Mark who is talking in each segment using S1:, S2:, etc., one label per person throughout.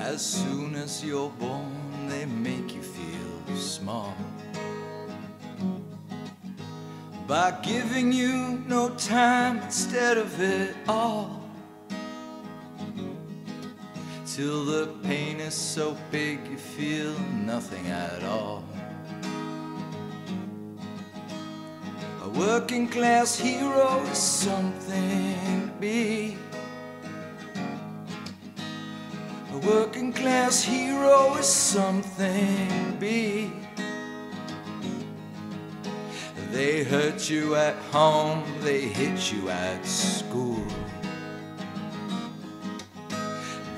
S1: As soon as you're born, they make you feel small by giving you no time instead of it all. Till the pain is so big you feel nothing at all. A working class hero is something to A working class hero is something be. They hurt you at home, they hit you at school.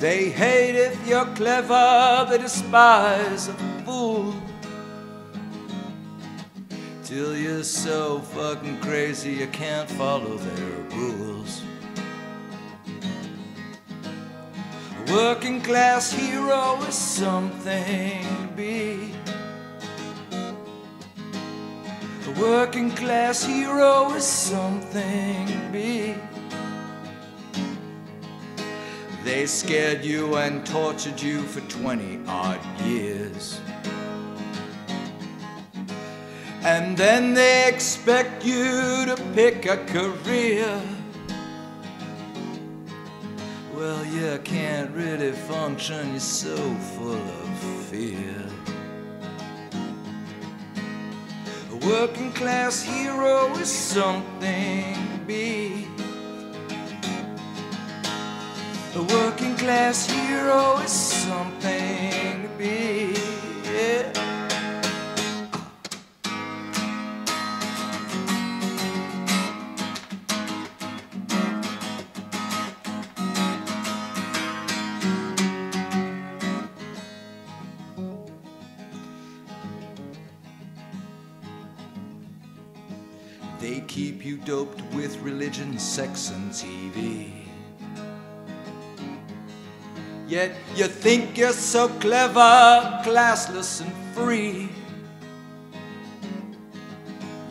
S1: They hate if you're clever, they despise a fool. Till you're so fucking crazy you can't follow their rules. A working class hero is something to be. A working class hero is something to be. They scared you and tortured you for 20 odd years. And then they expect you to pick a career. Well, you can't really function, you're so full of fear. A working class hero is something to be. A working class hero is something to be. They keep you doped with religion, sex, and TV. Yet you think you're so clever, classless, and free.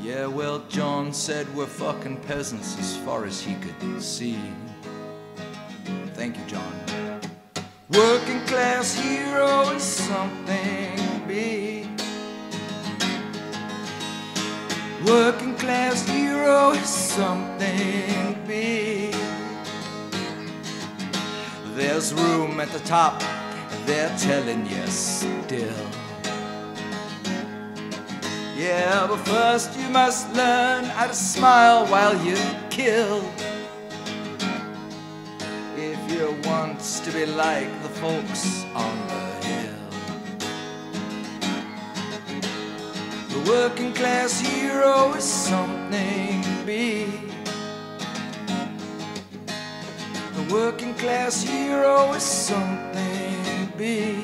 S1: Yeah, well, John said we're fucking peasants as far as he could see. Thank you, John. Working class hero is something to Working class hero is something big. There's room at the top, they're telling you still. Yeah, but first you must learn how to smile while you kill. If you want to be like the folks on the hill. The working class hero is something be. The working class hero is something be.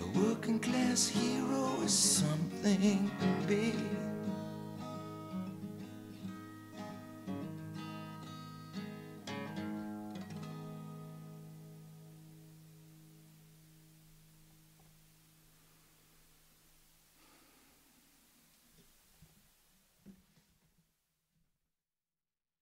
S1: A working class hero is something be.